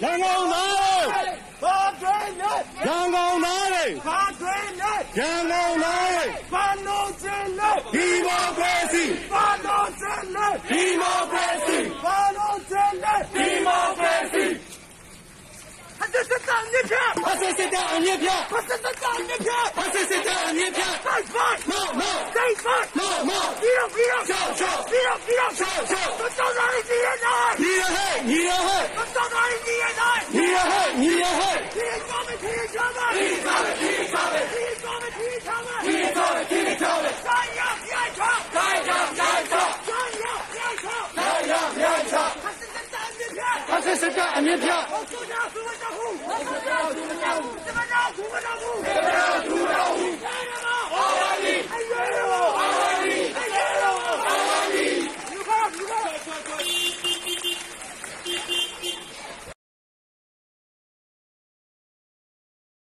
阳光哪里？阳光哪里？阳光？阳光哪里？阳光？阳光哪里？阳光哪里？阳光？这是党的票，他是谁的暗夜票？他这是党的票，他是谁的暗夜票再反，？No, no, 再反，no, no。逼动逼动，跳跳逼动逼动，跳跳我到哪里敌人来？你的黑，你的黑，我到哪里敌人来？你的黑，你的黑。敌人他们，敌人他们，敌人他们，敌人他们，敌人他们，敌人他们，敌人他们，敌人他们。山羊别吵，太阳太吵，山羊别吵，太阳太吵。他是个党的票，他是谁的暗夜票？我